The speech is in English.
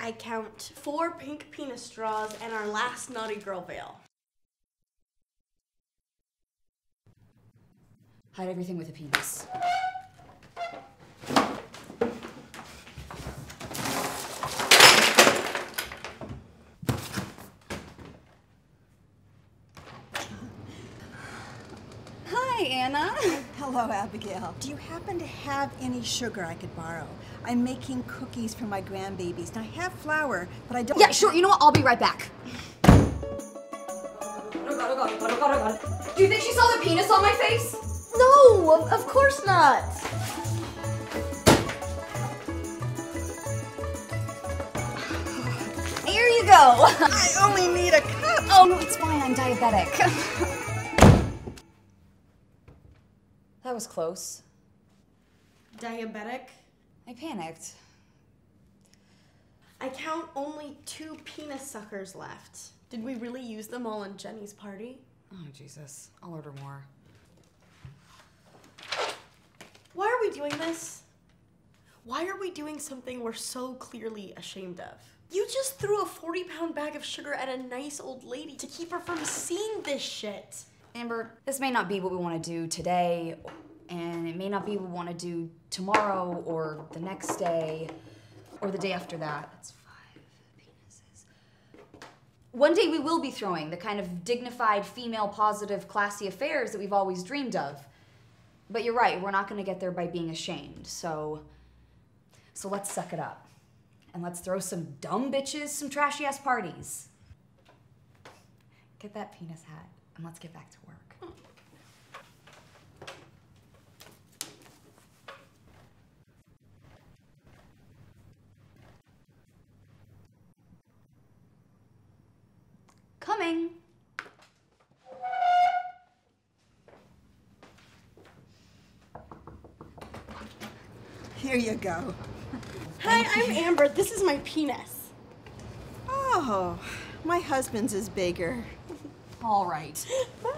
I count four pink penis straws and our last naughty girl veil. Hide everything with a penis. Hi, Anna. Hello, Abigail. Do you happen to have any sugar I could borrow? I'm making cookies for my grandbabies, and I have flour, but I don't. Yeah, sure. You know what? I'll be right back. Do you think she saw the penis on my face? No, of, of course not. Here you go. I only need a cup. Oh, no, it's fine. I'm diabetic. that was close. Diabetic. I panicked. I count only two penis suckers left. Did we really use them all in Jenny's party? Oh, Jesus. I'll order more. Why are we doing this? Why are we doing something we're so clearly ashamed of? You just threw a 40 pound bag of sugar at a nice old lady to keep her from seeing this shit. Amber, this may not be what we want to do today, and it may not be what we want to do tomorrow or the next day or the day after that. That's five penises. One day we will be throwing the kind of dignified, female positive, classy affairs that we've always dreamed of. But you're right, we're not going to get there by being ashamed. So so let's suck it up. And let's throw some dumb bitches some trashy ass parties. Get that penis hat and let's get back to work. Coming. Here you go. Hi, I'm Amber. This is my penis. Oh, my husband's is bigger. All right.